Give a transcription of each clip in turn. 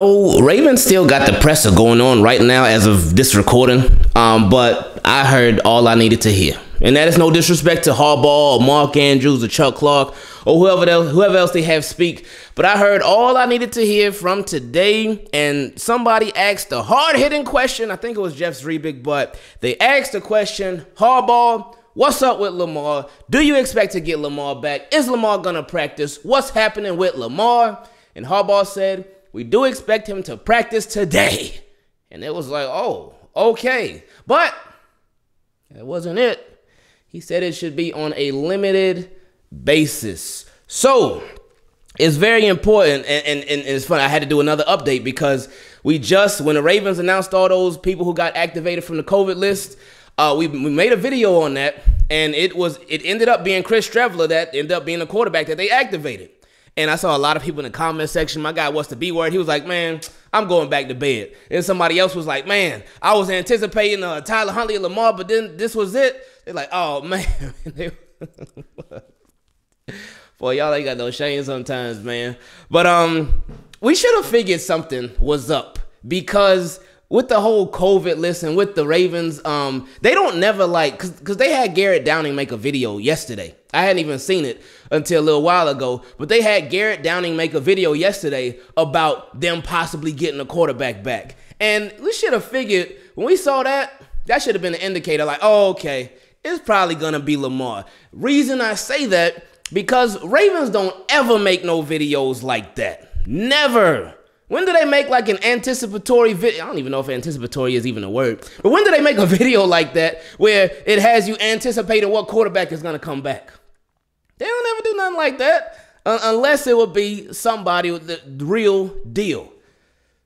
Oh, Ravens still got the presser going on right now as of this recording. Um, but I heard all I needed to hear. And that is no disrespect to Harbaugh or Mark Andrews or Chuck Clark or whoever else, whoever else they have speak. But I heard all I needed to hear from today. And somebody asked a hard hitting question. I think it was Jeff Zrebiec, but they asked the question Harbaugh, what's up with Lamar? Do you expect to get Lamar back? Is Lamar going to practice? What's happening with Lamar? And Harbaugh said, we do expect him to practice today. And it was like, oh, okay. But that wasn't it. He said it should be on a limited basis. So it's very important, and, and, and it's funny. I had to do another update because we just, when the Ravens announced all those people who got activated from the COVID list, uh, we, we made a video on that, and it was it ended up being Chris Streveler that ended up being the quarterback that they activated. And I saw a lot of people in the comment section. My guy, what's the B word? He was like, man, I'm going back to bed. And somebody else was like, man, I was anticipating uh, Tyler Huntley and Lamar, but then this was it. They're like, oh, man. Boy, y'all ain't got no shame sometimes, man. But um, we should have figured something was up because with the whole COVID list and with the Ravens, um, they don't never like cause, cause they had Garrett Downing make a video yesterday. I hadn't even seen it until a little while ago, but they had Garrett Downing make a video yesterday about them possibly getting a quarterback back. And we should have figured when we saw that, that should have been an indicator like, oh, okay, it's probably gonna be Lamar. Reason I say that because Ravens don't ever make no videos like that. Never. When do they make like an anticipatory video? I don't even know if anticipatory is even a word. But when do they make a video like that where it has you anticipating what quarterback is going to come back? They don't ever do nothing like that uh, unless it would be somebody with the real deal.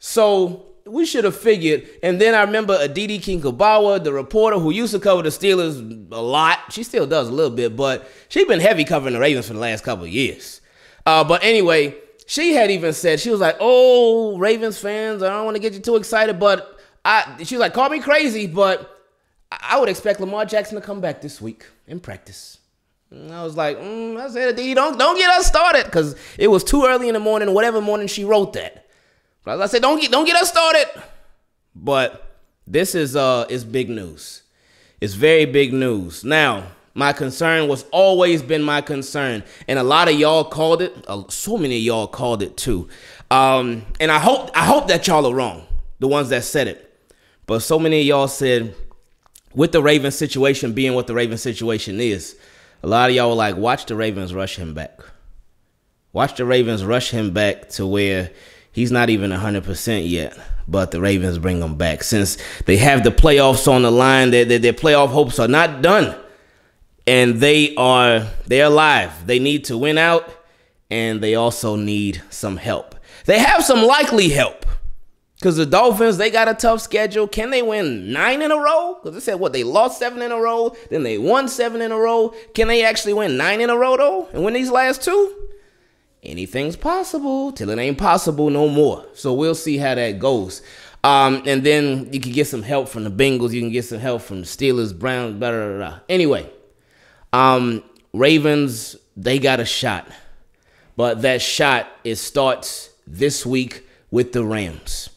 So we should have figured. And then I remember Aditi Kinkhabwala, the reporter who used to cover the Steelers a lot. She still does a little bit, but she's been heavy covering the Ravens for the last couple years. Uh, but anyway, she had even said she was like, "Oh, Ravens fans, I don't want to get you too excited, but I." She was like, "Call me crazy, but I would expect Lamar Jackson to come back this week in practice." And I was like, mm, "I said, D, don't don't get us started," because it was too early in the morning, whatever morning she wrote that. But I said, "Don't get don't get us started." But this is uh is big news. It's very big news. Now, my concern was always been my concern, and a lot of y'all called it. Uh, so many of y'all called it too. Um, and I hope I hope that y'all are wrong, the ones that said it. But so many of y'all said, with the Ravens situation being what the Ravens situation is, a lot of y'all were like, watch the Ravens rush him back. Watch the Ravens rush him back to where he's not even 100% yet, but the Ravens bring him back. Since they have the playoffs on the line, their, their, their playoff hopes are not done and they are they're alive. They need to win out, and they also need some help. They have some likely help. Because the Dolphins, they got a tough schedule. Can they win nine in a row? Because they said, what, they lost seven in a row, then they won seven in a row. Can they actually win nine in a row, though, and win these last two? Anything's possible till it ain't possible no more. So we'll see how that goes. Um, and then you can get some help from the Bengals. You can get some help from the Steelers, Browns, blah, blah, blah. Anyway, um, Ravens, they got a shot. But that shot, it starts this week with the Rams.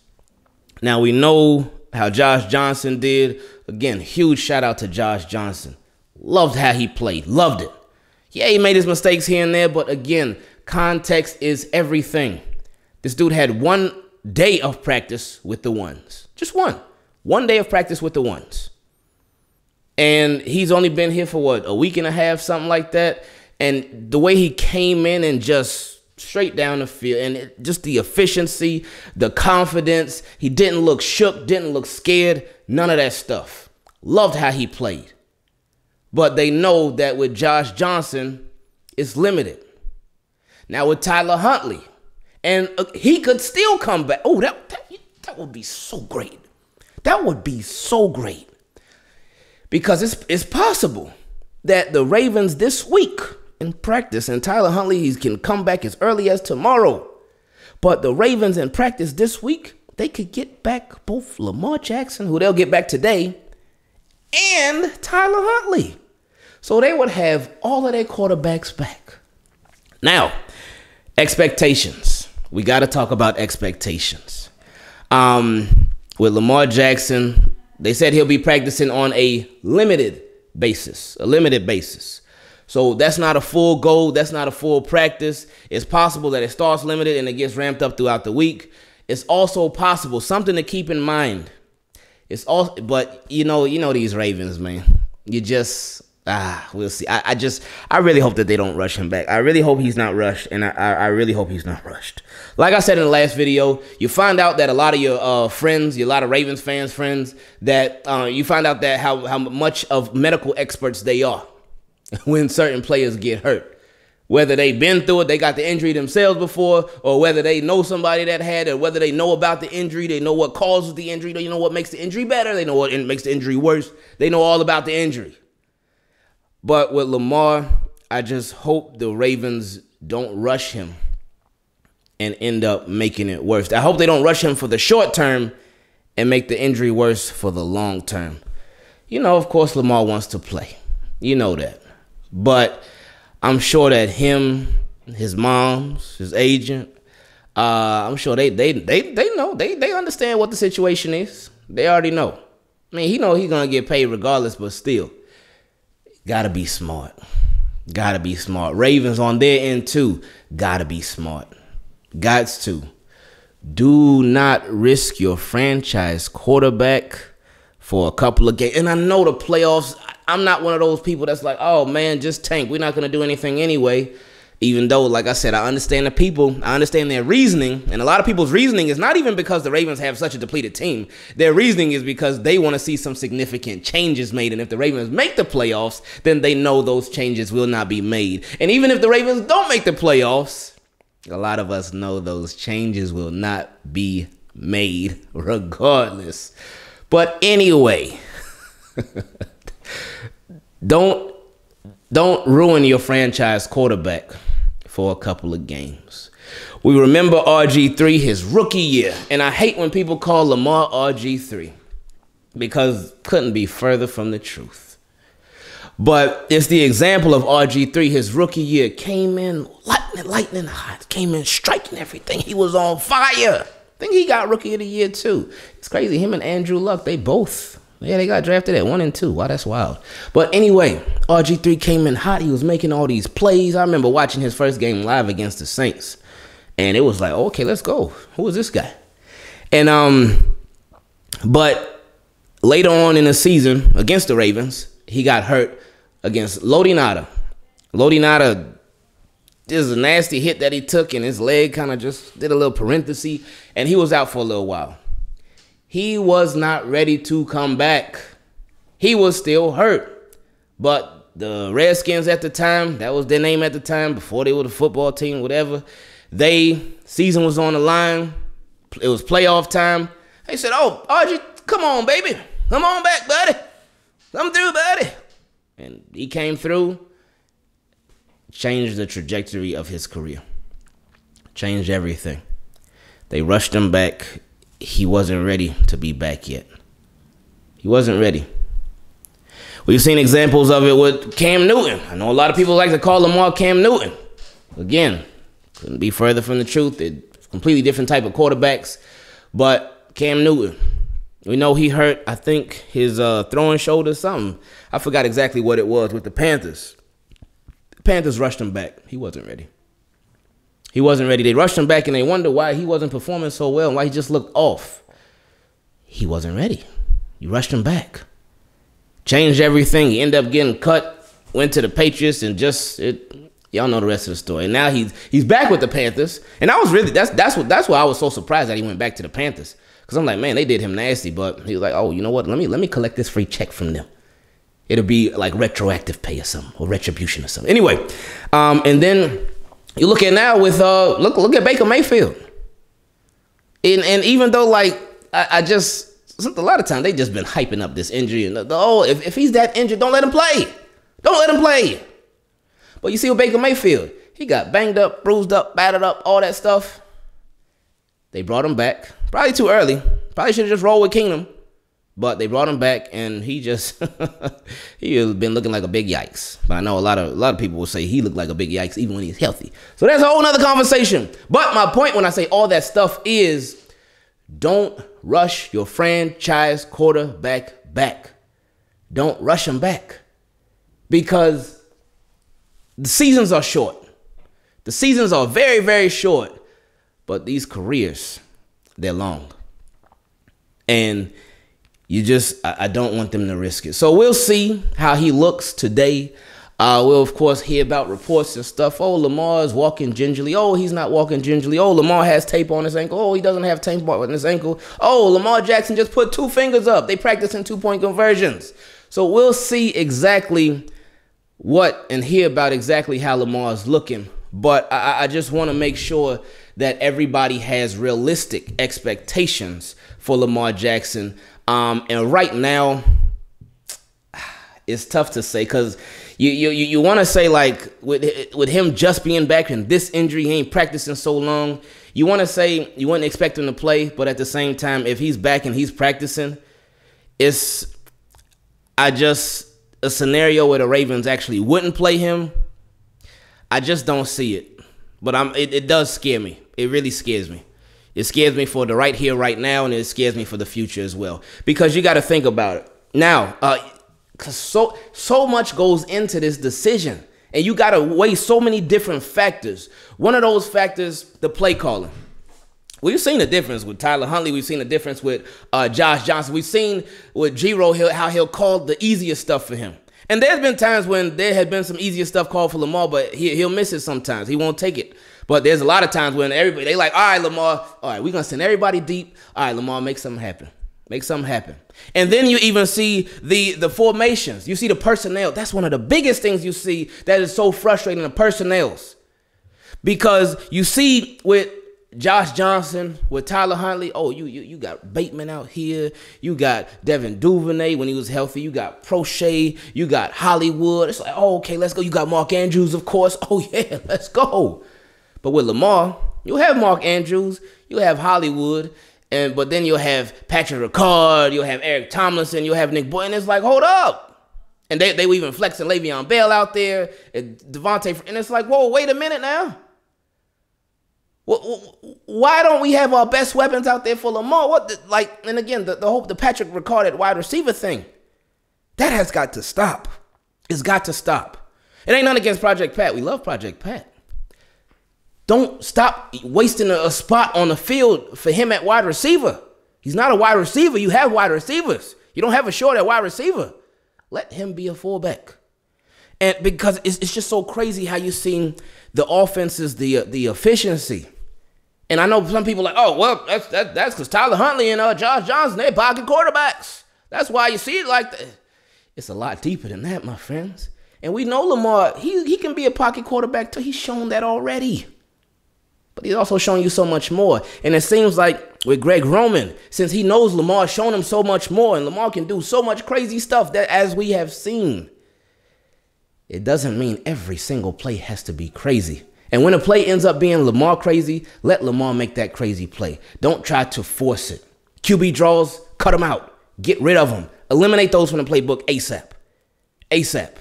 Now we know how Josh Johnson did. Again, huge shout out to Josh Johnson. Loved how he played. Loved it. Yeah, he made his mistakes here and there, but again, context is everything. This dude had one day of practice with the ones. Just one. One day of practice with the ones and he's only been here for what a week and a half, something like that. And the way he came in and just straight down the field, and it, just the efficiency, the confidence, he didn't look shook, didn't look scared, none of that stuff. Loved how he played, but they know that with Josh Johnson, it's limited. Now with Tyler Huntley, and uh, he could still come back. Oh, that, that that would be so great. That would be so great because it's it's possible that the Ravens this week in practice and Tyler Huntley can come back as early as tomorrow. But the Ravens in practice this week, they could get back both Lamar Jackson, who they'll get back today, and Tyler Huntley. So they would have all of their quarterbacks back. Now, expectations. We got to talk about expectations. Um, with Lamar Jackson, they said he'll be practicing on a limited basis, a limited basis. So that's not a full go. That's not a full practice. It's possible that it starts limited and it gets ramped up throughout the week. It's also possible something to keep in mind. It's all, but you know, you know these Ravens, man. You just ah, we'll see. I, I just, I really hope that they don't rush him back. I really hope he's not rushed, and I, I really hope he's not rushed. Like I said in the last video, you find out that a lot of your uh, friends, a lot of Ravens fans, friends, that uh, you find out that how how much of medical experts they are when certain players get hurt. Whether they've been through it, they got the injury themselves before, or whether they know somebody that had it, whether they know about the injury, they know what causes the injury, they know what makes the injury better, they know what makes the injury worse, they know all about the injury. But with Lamar, I just hope the Ravens don't rush him and end up making it worse. I hope they don't rush him for the short term and make the injury worse for the long term. You know, of course, Lamar wants to play. You know that. But I'm sure that him, his mom's, his agent, uh, I'm sure they they they they know they they understand what the situation is. They already know. I mean, he know he's gonna get paid regardless, but still, gotta be smart. Gotta be smart. Ravens on their end too. Gotta be smart. Gots to. Do not risk your franchise quarterback for a couple of games. And I know the playoffs. I'm not one of those people that's like, oh man, just tank. We're not gonna do anything anyway. Even though, like I said, I understand the people, I understand their reasoning, and a lot of people's reasoning is not even because the Ravens have such a depleted team. Their reasoning is because they want to see some significant changes made, and if the Ravens make the playoffs, then they know those changes will not be made. And even if the Ravens don't make the playoffs, a lot of us know those changes will not be made regardless. But anyway, don't don't ruin your franchise quarterback for a couple of games. We remember RG3 his rookie year, and I hate when people call Lamar RG3 because couldn't be further from the truth. But it's the example of RG3 his rookie year came in lightning, lightning hot, came in striking everything. He was on fire. I think he got rookie of the year too. It's crazy. Him and Andrew Luck, they both yeah, they got drafted at one and two. Wow, that's wild. But anyway, RG3 came in hot. He was making all these plays. I remember watching his first game live against the Saints. And it was like, okay, let's go. Who is this guy? And um, but later on in the season against the Ravens, he got hurt against Lodi Ngata. Lodi Ngata this is a nasty hit that he took, and his leg kind of just did a little parenthesis, and he was out for a little while he was not ready to come back. He was still hurt. But the Redskins at the time, that was their name at the time, before they were the football team, whatever, they, season was on the line. It was playoff time. They said, Oh, RG, come on, baby. Come on back, buddy. Come through, buddy. And he came through, changed the trajectory of his career, changed everything. They rushed him back he wasn't ready to be back yet. He wasn't ready. We've seen examples of it with Cam Newton. I know a lot of people like to call Lamar Cam Newton. Again, couldn't be further from the truth. They're completely different type of quarterbacks. But Cam Newton, we know he hurt, I think, his uh, throwing shoulder, something. I forgot exactly what it was with the Panthers. The Panthers rushed him back. He wasn't ready. He wasn't ready. They rushed him back and they wonder why he wasn't performing so well and why he just looked off. He wasn't ready. You rushed him back. Changed everything. He ended up getting cut, went to the Patriots, and just it y'all know the rest of the story. And now he's he's back with the Panthers. And I was really that's that's what that's why I was so surprised that he went back to the Panthers. Cause I'm like, man, they did him nasty, but he was like, oh, you know what? Let me let me collect this free check from them. It'll be like retroactive pay or something, or retribution or something. Anyway, um, and then you look at now with uh look look at Baker Mayfield. And and even though like I, I just a lot of times they just been hyping up this injury and the, oh if, if he's that injured, don't let him play. Don't let him play. But you see with Baker Mayfield, he got banged up, bruised up, battered up, all that stuff. They brought him back. Probably too early. Probably should have just rolled with Keenum. But they brought him back, and he just he has been looking like a big yikes. But I know a lot of a lot of people will say he looked like a big yikes even when he's healthy. So that's a whole nother conversation. But my point when I say all that stuff is, Don't rush your franchise quarterback back. Don't rush him back. Because the seasons are short. The seasons are very, very short. But these careers, they're long. And you just, I, I don't want them to risk it. So we'll see how he looks today. Uh, we'll of course hear about reports and stuff. Oh, Lamar is walking gingerly. Oh, he's not walking gingerly. Oh, Lamar has tape on his ankle. Oh, he doesn't have tape on his ankle. Oh, Lamar Jackson just put two fingers up. They practice in two point conversions. So we'll see exactly what and hear about exactly how Lamar is looking. But I, I just want to make sure that everybody has realistic expectations for Lamar Jackson. Um, and right now, it's tough to say because you you you want to say like with with him just being back and this injury, he ain't practicing so long. You want to say you wouldn't expect him to play, but at the same time, if he's back and he's practicing, it's I just a scenario where the Ravens actually wouldn't play him. I just don't see it, but I'm it, it does scare me. It really scares me. It scares me for the right here, right now, and it scares me for the future as well. Because you got to think about it. Now, uh, Cause so so much goes into this decision. And you gotta weigh so many different factors. One of those factors, the play calling. We've seen a difference with Tyler Huntley. We've seen a difference with uh, Josh Johnson. We've seen with Giro how he'll call the easiest stuff for him. And there's been times when there had been some easier stuff called for Lamar, but he, he'll miss it sometimes. He won't take it. But there's a lot of times when everybody they like, all right, Lamar, all right, we're gonna send everybody deep. All right, Lamar, make something happen. Make something happen. And then you even see the the formations. You see the personnel. That's one of the biggest things you see that is so frustrating the personnels. Because you see with Josh Johnson, with Tyler Huntley, oh, you you you got Bateman out here. You got Devin Duvernay when he was healthy. You got Proche. You got Hollywood. It's like, oh, okay, let's go. You got Mark Andrews, of course. Oh yeah, let's go. But with Lamar, you'll have Mark Andrews. you'll have Hollywood. And but then you'll have Patrick Ricard, you'll have Eric Tomlinson, you'll have Nick Boyle, and it's like, hold up. And they, they were even flexing Le'Veon Bell out there, and Devonta, and it's like, whoa, wait a minute now. Why don't we have our best weapons out there for Lamar? What the, like, and again, the, the hope the Patrick Ricard at wide receiver thing, that has got to stop. It's got to stop. It ain't nothing against Project Pat. We love Project Pat. Don't stop wasting a spot on the field for him at wide receiver. He's not a wide receiver. You have wide receivers. You don't have a short at wide receiver. Let him be a fullback. And because it's, it's just so crazy how you're seeing the offenses, the the efficiency. And I know some people like, oh well, that's that, that's because Tyler Huntley and uh, Josh Johnson they pocket quarterbacks. That's why you see it like that. It's a lot deeper than that, my friends. And we know Lamar, he he can be a pocket quarterback. He's shown that already. But he's also showing you so much more. And it seems like with Greg Roman, since he knows Lamar, shown him so much more, and Lamar can do so much crazy stuff that as we have seen, it doesn't mean every single play has to be crazy. And when a play ends up being Lamar crazy, let Lamar make that crazy play. Don't try to force it. QB draws, cut them out. Get rid of them. Eliminate those from the playbook ASAP. ASAP.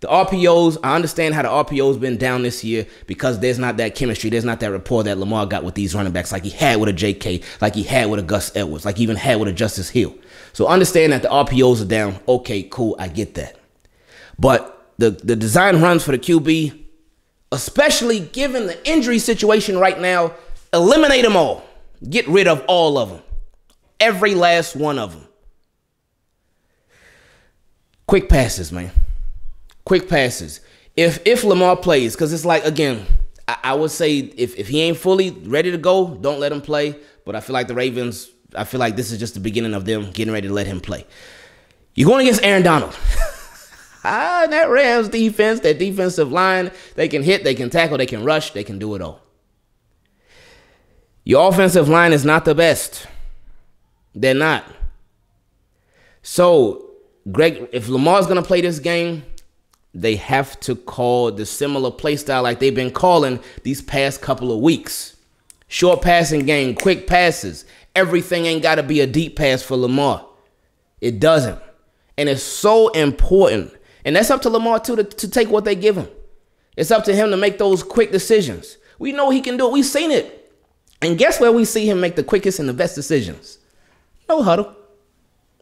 The RPOs, I understand how the RPO's been down this year because there's not that chemistry, there's not that rapport that Lamar got with these running backs like he had with a JK, like he had with a Gus Edwards, like he even had with a Justice Hill. So understand that the RPOs are down. Okay, cool, I get that. But the, the design runs for the QB, especially given the injury situation right now, eliminate them all. Get rid of all of them. Every last one of them. Quick passes, man quick passes. If if Lamar plays, because it's like again, I, I, would say if, if he ain't fully ready to go, don't let him play. But I feel like the Ravens, I feel like this is just the beginning of them getting ready to let him play. You're going against Aaron Donald. ah, that Rams defense, that defensive line, they can hit, they can tackle, they can rush, they can do it all. Your offensive line is not the best. They're not. So, Greg, if Lamar's gonna play this game, they have to call the similar play style like they've been calling these past couple of weeks. Short passing game, quick passes. Everything ain't got to be a deep pass for Lamar. It doesn't. And it's so important. And that's up to Lamar, too, to, to take what they give him. It's up to him to make those quick decisions. We know he can do it. We've seen it. And guess where we see him make the quickest and the best decisions? No huddle.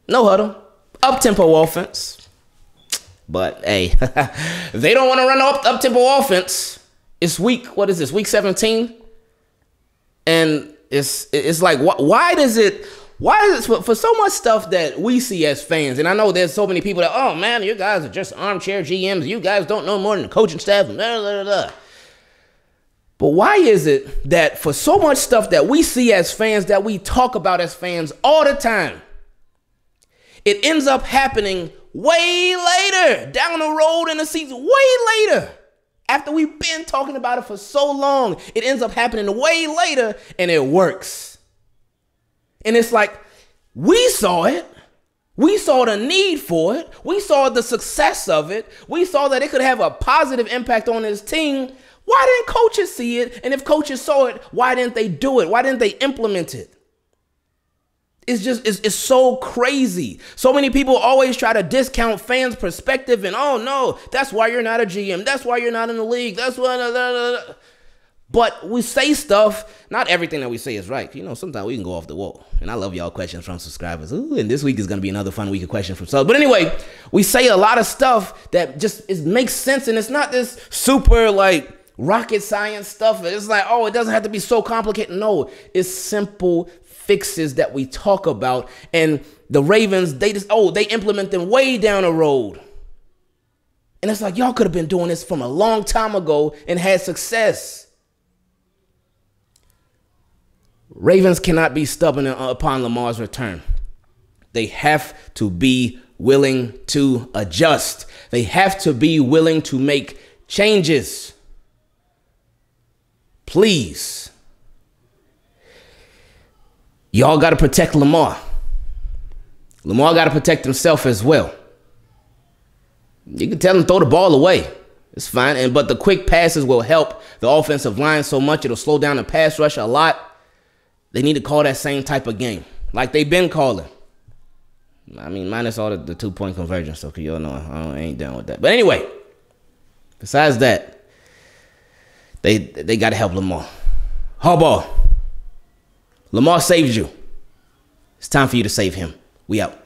No huddle. Up tempo offense. But hey, they don't want to run up up tempo offense, it's week, what is this, week 17? And it's it's like why does it why is it for, for so much stuff that we see as fans? And I know there's so many people that, oh man, you guys are just armchair GMs. You guys don't know more than the coaching staff. Blah, blah, blah. But why is it that for so much stuff that we see as fans, that we talk about as fans all the time, it ends up happening way later down the road in the season, way later. After we've been talking about it for so long, it ends up happening way later and it works. And it's like, we saw it. We saw the need for it. We saw the success of it. We saw that it could have a positive impact on his team. Why didn't coaches see it? And if coaches saw it, why didn't they do it? Why didn't they implement it? It's just, it's, it's so crazy. So many people always try to discount fans' perspective and, oh no, that's why you're not a GM. That's why you're not in the league. That's why. Blah, blah, blah. But we say stuff, not everything that we say is right. You know, sometimes we can go off the wall. And I love y'all questions from subscribers. Ooh, and this week is going to be another fun week of questions from subs. But anyway, we say a lot of stuff that just it makes sense. And it's not this super like rocket science stuff. It's like, oh, it doesn't have to be so complicated. No, it's simple fixes that we talk about. And the Ravens, they just, oh, they implement them way down the road. And it's like, y'all could have been doing this from a long time ago and had success. Ravens cannot be stubborn uh, upon Lamar's return. They have to be willing to adjust. They have to be willing to make changes. Please. Y'all got to protect Lamar. Lamar got to protect himself as well. You can tell him throw the ball away. It's fine. And but the quick passes will help the offensive line so much it'll slow down the pass rush a lot. They need to call that same type of game, like they've been calling. I mean, minus all the, the two point conversion stuff, cause y'all know I, I ain't down with that. But anyway, besides that, they they got to help Lamar. Harbaugh, Lamar saved you. It's time for you to save him. We out.